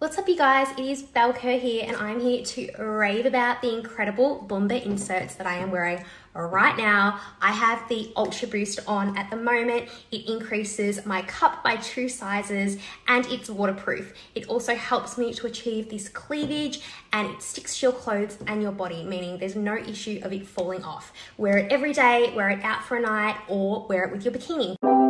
What's up, you guys? It is Belle here, and I'm here to rave about the incredible Boomba inserts that I am wearing right now. I have the Ultra Boost on at the moment. It increases my cup by two sizes and it's waterproof. It also helps me to achieve this cleavage and it sticks to your clothes and your body, meaning there's no issue of it falling off. Wear it every day, wear it out for a night, or wear it with your bikini.